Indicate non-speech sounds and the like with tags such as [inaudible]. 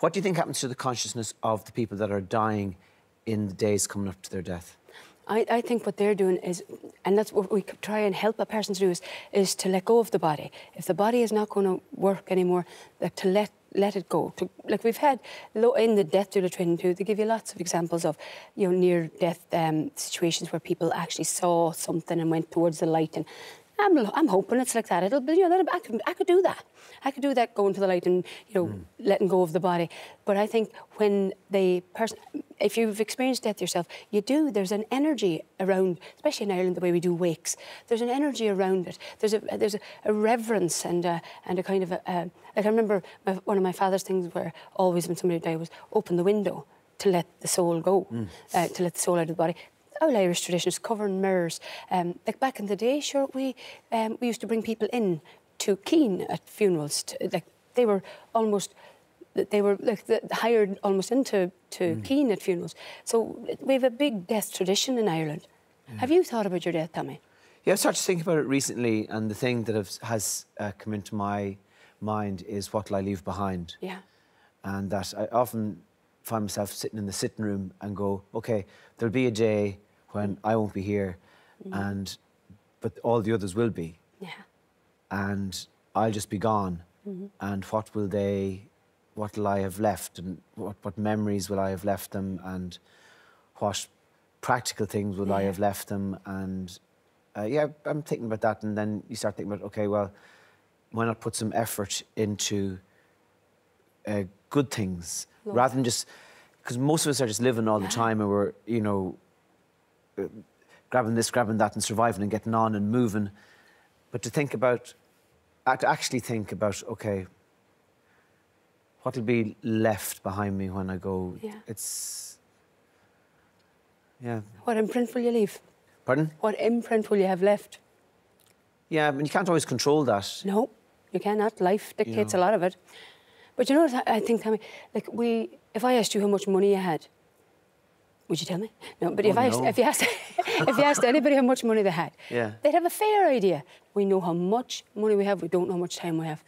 What do you think happens to the consciousness of the people that are dying in the days coming up to their death? I, I, think what they're doing is, and that's what we try and help a person to do, is, is to let go of the body. If the body is not going to work anymore, to let let it go. To, like we've had in the death doula training too, they give you lots of examples of you know near death um, situations where people actually saw something and went towards the light and I'm, I'm hoping it's like that. It'll be, you know, I could, I could do that. I could do that going to the light and, you know, mm. letting go of the body. But I think when the person, if you've experienced death yourself, you do. There's an energy around, especially in Ireland, the way we do wakes. There's an energy around it. There's a there's a, a reverence and a, and a kind of a, a like I remember my, one of my father's things were always when somebody died was open the window to let the soul go, mm. uh, to let the soul out of the body all Irish traditions, covering mirrors. Um, like back in the day, sure, we um, we used to bring people in to keen at funerals. To, like they were almost they were like the, hired almost into to mm. At funerals. So we have a big death tradition in Ireland. Yeah. Have you thought about your death, Tommy? Yeah, I started to think about it recently, and the thing that has, has uh, come into my mind is what will I leave behind? Yeah. And that I often find myself sitting in the sitting room and go, okay, there'll be a day when I won't be here, mm. and but all the others will be. Yeah. And I'll just be gone. Mm-hmm. And what will they? What will I have left? And what what memories will I have left them? And what practical things will yeah. I have left them? And uh, yeah, I'm thinking about that. And then you start thinking about, okay, well, why not put some effort into uh, good things Love rather than just because most of us are just living all the time and we're you know Uh, grabbing this, grabbing that, and surviving and getting on and moving. But to think about, uh, to actually think about, okay, what will be left behind me when I go? Yeah. It's, yeah. What imprint will you leave? Pardon? What imprint will you have left? Yeah, I mean, you can't always control that. No, you cannot. Life dictates you know. a lot of it. But you know what I think, Tommy? Like, we, if I asked you how much money you had, would you tell me? No, but oh, if, I, no. if, you asked, [laughs] if you asked anybody how much money they had, [laughs] yeah. they'd have a fair idea. We know how much money we have, we don't know how much time we have.